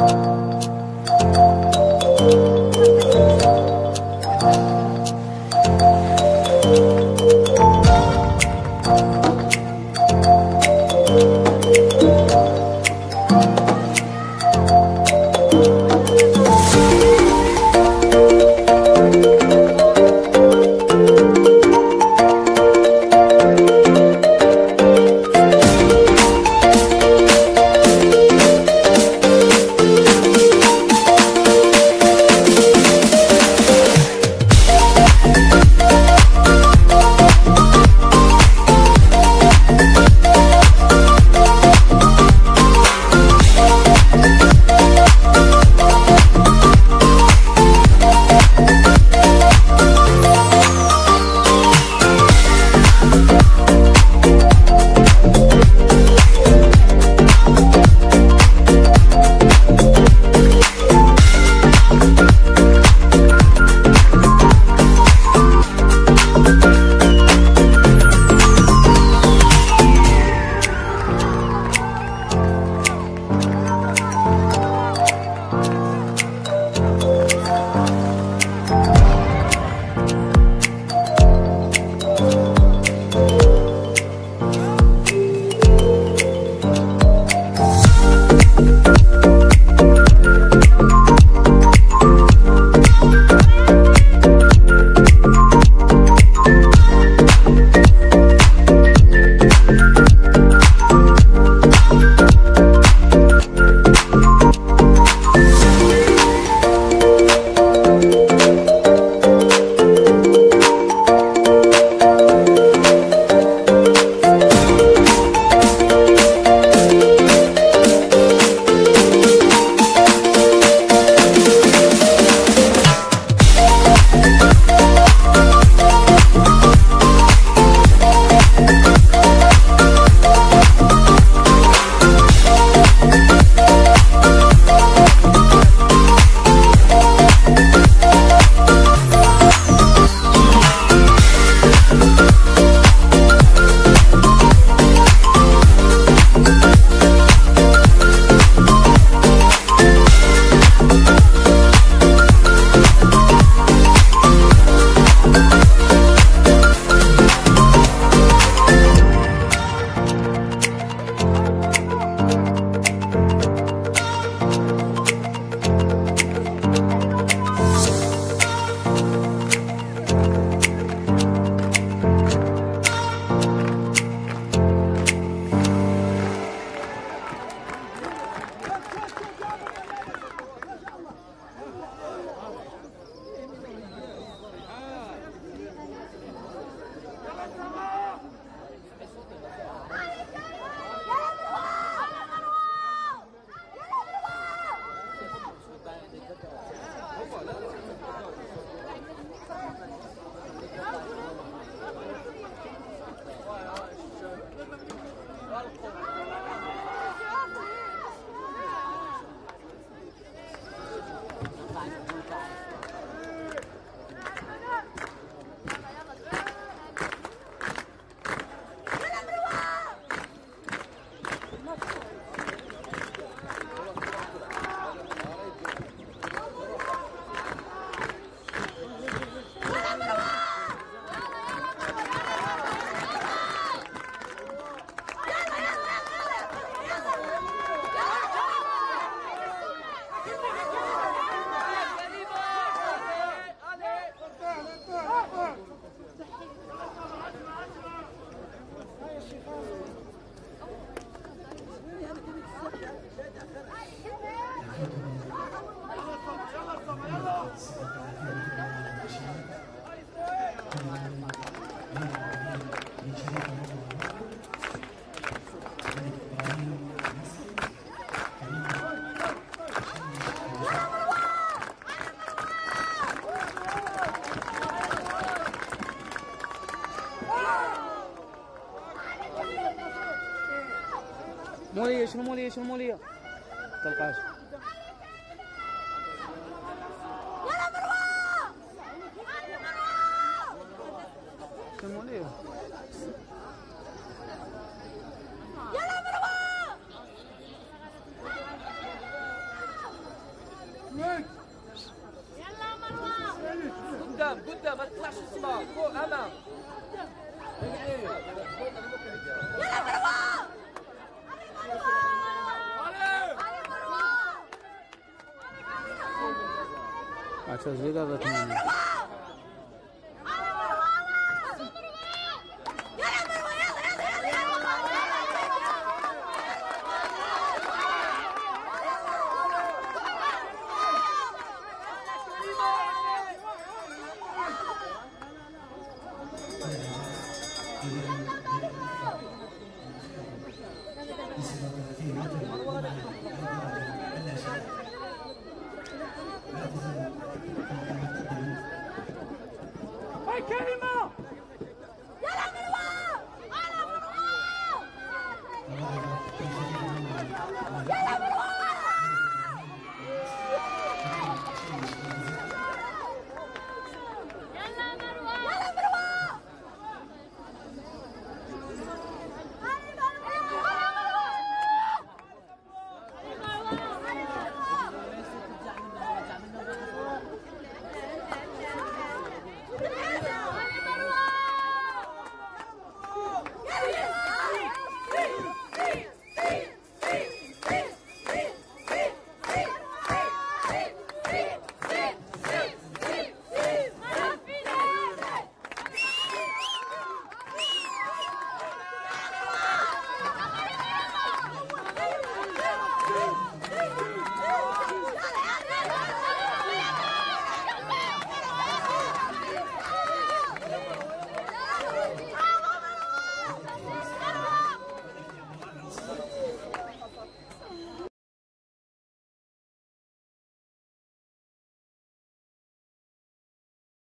啊。مولية شنو مولية شنو مولية؟ تلقاش. يلا مروة! شنو مولية؟ يلا مروة! يلا مروة! قدام قدام ما تطلعش الصباح. فوق أمام. يلا مروة! अच्छा जगह बताना